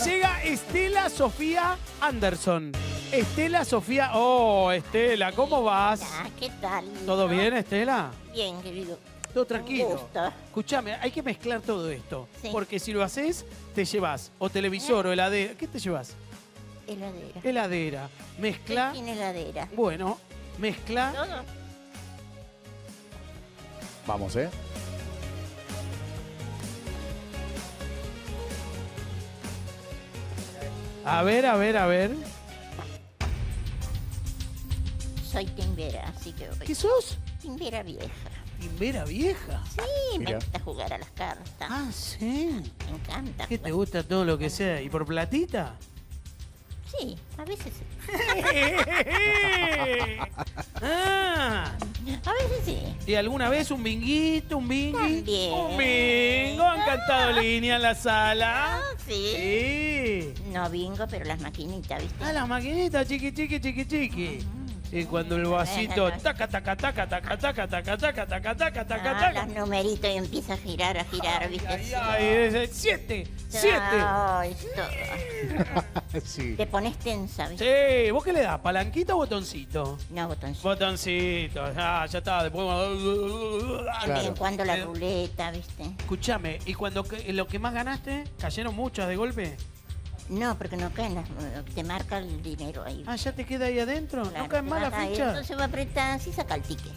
Llega Estela Sofía Anderson. Estela Sofía. Oh, Estela, ¿cómo vas? Ah, ¿Qué tal? ¿Todo bien, Estela? Bien, querido. Todo tranquilo. Escuchame, hay que mezclar todo esto. Sí. Porque si lo haces, te llevas o televisor o heladera. ¿Qué te llevas? Heladera. Heladera. Mezcla. ¿Qué tiene heladera? Bueno, mezcla. Todo. Vamos, ¿eh? A ver, a ver, a ver. Soy timbera, así que voy. ¿Qué sos? Timbera vieja. Timbera vieja. Sí, me Mira. gusta jugar a las cartas. Ah, sí. Me encanta. ¿Qué te jugar. gusta todo lo que sea? ¿Y por platita? Sí, a veces sí. ah, A veces sí. ¿Y alguna vez un binguito, un bingui? También. Un bingo, han cantado línea en la sala. Ah, sí. Sí. No bingo, pero las maquinitas, ¿viste? Ah, las maquinitas, chiqui, chiqui, chiqui, chiqui. Y cuando el vasito taca, taca, taca, taca, taca, taca, taca, taca, taca, taca, Ah, taca. los numeritos y empieza a girar, a girar, ¿viste? Ay, siete, siete. Te pones tensa, ¿viste? Sí, ¿vos qué le das? ¿Palanquita o botoncito? No, botoncito. Botoncito, ah, ya está, después... Cuando la Eh, ruleta, ¿viste? Escuchame, ¿y cuando lo que más ganaste, cayeron muchas de golpe? No, porque no caen las... Te marca el dinero ahí. Ah, ¿ya te queda ahí adentro? Claro, ¿No caen te más va la a caer, ficha? Entonces va a apretar así saca el ticket.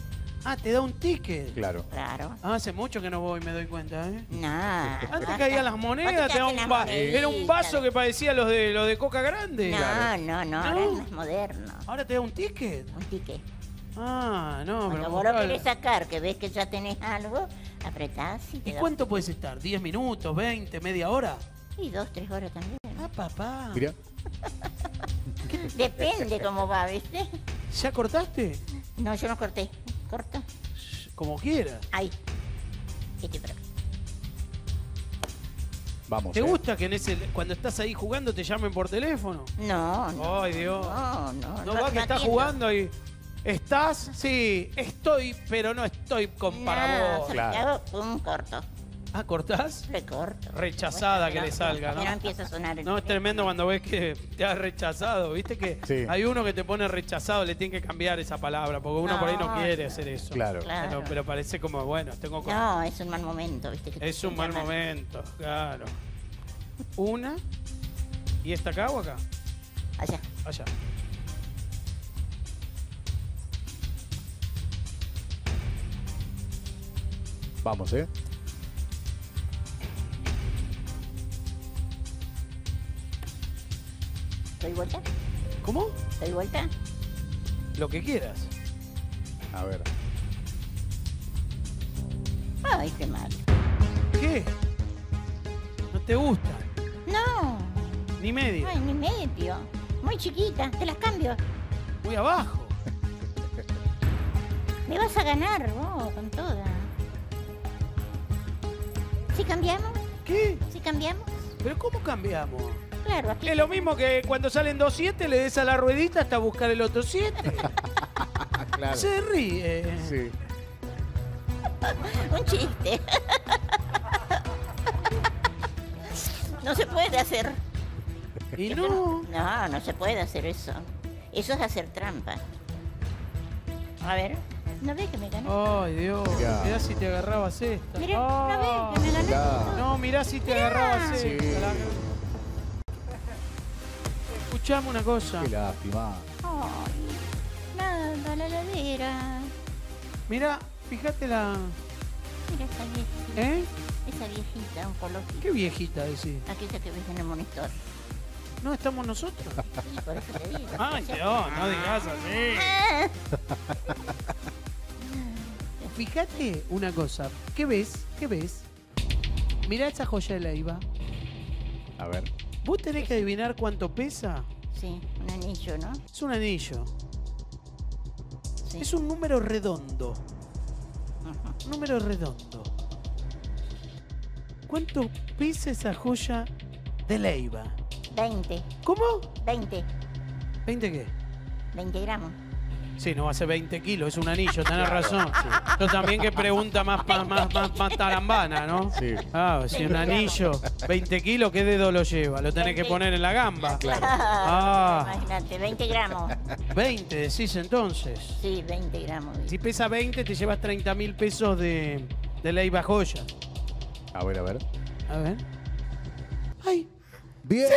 Ah, te da un ticket. Claro. Claro. Ah, hace mucho que no voy, me doy cuenta, ¿eh? Nada. Antes caían las monedas, te daba un va- era un vaso que parecía los de los de Coca Grande. No, Claro. no, no, ¿No? ahora es más moderno. Ahora te da un ticket. Un ticket. Ah, no, Cuando pero vos lo buscalo. querés sacar, que ves que ya tenés algo, apretás y te ¿Y da- cuánto puedes estar? ¿10 minutos, 20, media hora? Y dos, tres horas también. Papá. Mira. Depende cómo va, ¿viste? ¿Ya cortaste? No, yo no corté. Corto. Como quieras. Ahí. Este por acá. Vamos. ¿Te ¿eh? gusta que en ese cuando estás ahí jugando te llamen por teléfono? No, no. Ay, Dios. No, no. No va que estás jugando y estás, sí, estoy, pero no estoy con para No, vos. Claro. Pum, corto. Ah, ¿cortás? Le corto. Rechazada que No, le salga, ¿no? Ya empieza a sonar el No, es tremendo cuando ves que te has rechazado. ¿Viste que Sí. hay uno que te pone rechazado, le tiene que cambiar esa palabra, porque uno por ahí no No, quiere hacer eso. Claro. Claro. Pero, pero parece como, bueno, tengo co- No, es un mal momento, ¿viste? que Es un mal momento, claro. Una. ¿Y esta acá o acá? Allá. Allá. Vamos, ¿eh? ¿Doy vuelta? ¿Cómo? ¿Doy vuelta? Lo que quieras. A ver. Ay, qué mal. ¿Qué? ¿No te gusta? No, Ni medio. ay, ni medio. Muy chiquita, te las cambio. Muy abajo. Me vas a ganar vos con toda. ¿Si cambiamos? ¿Qué? ¿Si cambiamos? ¿Pero cómo cambiamos? Claro, aquí. Es lo mismo que cuando salen dos siete le des a la ruedita hasta buscar el otro 7. Ah, claro. Se ríe. Sí. Un chiste. No se puede hacer. Y no. No, no se puede hacer eso. Eso es hacer trampa. A ver, ¿no ves que me ganó? Ay, Dios. Mirá. Mirá si te agarrabas esta. Mirá, ¿no Ah. ves que me? Mirá. No, mirá si te agarrabas Sí. esta. la- Escuchame una cosa. Qué lástima. Ay, nada, la heladera. Mirá, fíjate la. Mira esa viejita. ¿Eh? Esa viejita oncológica. Qué viejita decís. Aquella que ves en el monitor. No estamos nosotros. Sí, por eso te digo. Ay, Dios, no digas así. Ah, Fíjate una cosa. ¿Qué ves? ¿Qué ves? Mirá esa joya de Leiva. A ver. ¿Vos tenés que adivinar cuánto pesa? Sí, un anillo, ¿no? Es un anillo. Sí. Es un número redondo. Ujú. Un número redondo. ¿Cuánto pesa esa joya de Leiva? 20, ¿Cómo? 20, ¿20 qué? 20 gramos. Sí, no va a ser 20 kilos, es un anillo, tenés razón. Yo también que pregunta más, más, más, más tarambana, ¿no? Sí. Ah, si un anillo, 20 kilos, ¿qué dedo lo lleva? Lo tenés que 20. poner en la gamba. Claro. Ah, Imagínate, 20 gramos. 20 decís entonces. Sí, 20 gramos. Si pesa 20, te llevas 30 mil pesos de, de ley joya. A ver, a ver. A ver. ¡Ay! ¡Bien!